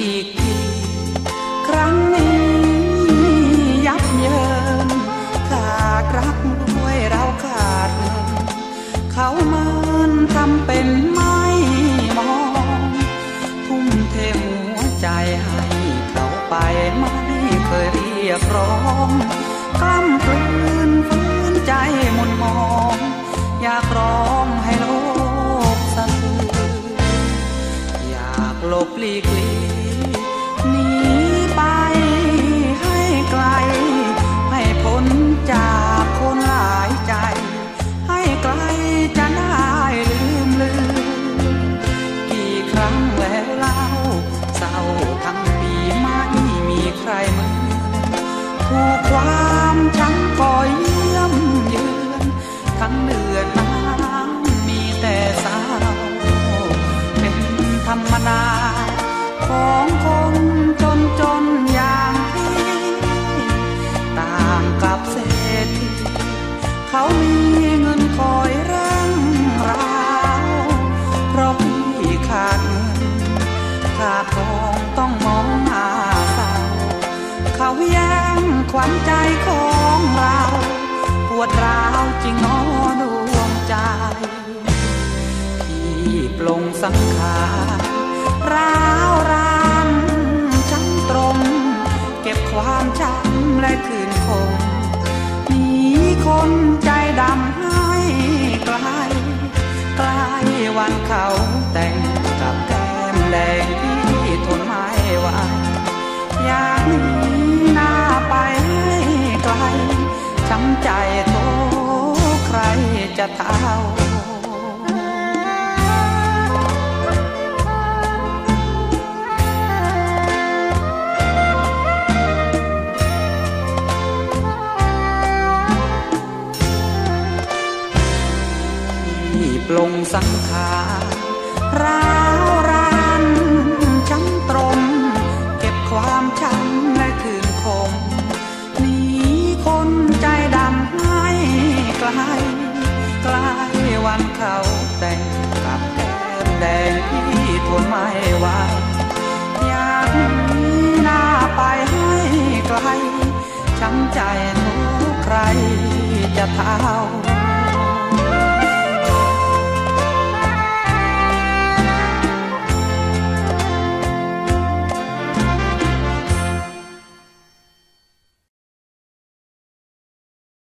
อีกทีครั้งนี้ยับเยินขาดรักด้วยเราขาดเงินเขาเมันทำเป็นไม่มองทุ่มเทหัวใจให้เขาไปไม่เคยเรียกร้องกล้ำกลืนฝืนใจมุนมอง อยากร้องให้โลกสะเทือนอยากลบลีกลี ถูกความช้ำก่อยเยี่ยมเยือนทั้งเดือนน้ำมีแต่เศร้าเป็นธรรมดาของคนจนจนอย่างพี่ต่างกับเศรษฐีเขามีเงินคอยเร่งราวเพราะพี่ขาดเงินขาดทองต้องมองหาเศร้าเขาแย ขวัญใจของเรา ปวดร้าวจริงหนอดวงใจ ที่ปลงสังขารร้าวรานช้ำตรง เก็บความช้ำและคืนคงหนีคนใจดำให้ไกลใกล้วันเขาแต่ง โทใครจะเท่าปลงสังขารร้าว วันเขาแต่งกับแก้มแดงที่ทนไม่ไหวอยากหนีหน้าไปให้ไกลช้ำใจทุกใครจะเท่า